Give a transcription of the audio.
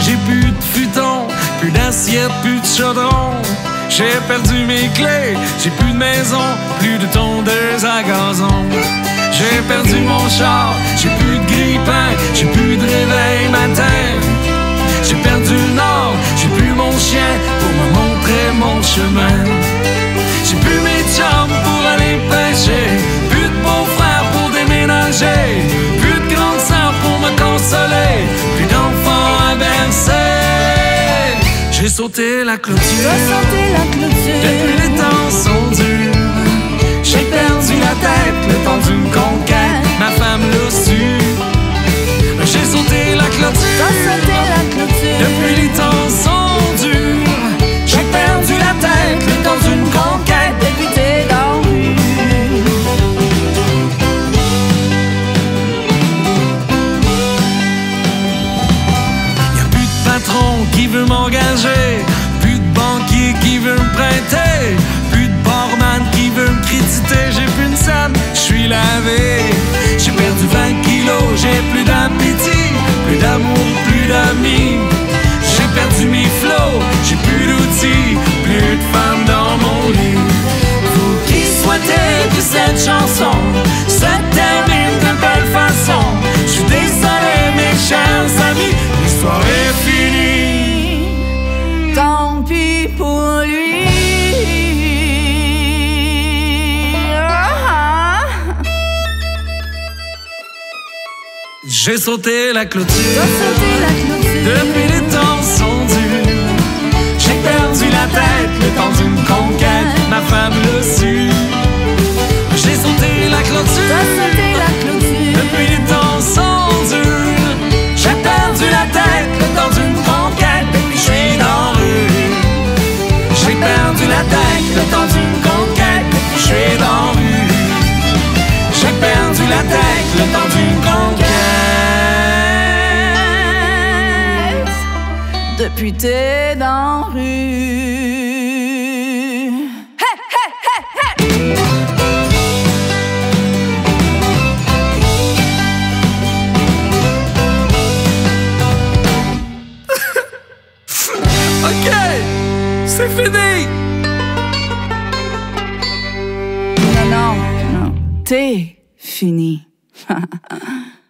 j'ai plus de futon, plus d'assiette, plus de chaudron. J'ai perdu mes clés, j'ai plus de maison, plus de tondeuse à gazon. J'ai perdu mon char, j'ai plus de grippin, j'ai plus de réveil matin. J'ai perdu le nord, j'ai plus mon chien pour me montrer mon chemin. J'ai sauté la clôture. la clôture. J'ai plus une scène, je suis lavé. J'ai perdu 20 kilos, j'ai plus J'ai sauté la clôture. T'as sauté la clôture. Depuis Depuis t'es dans rue. Hey, hey, hey, hey. Ok, c'est fini. Non, non, non. T'es fini.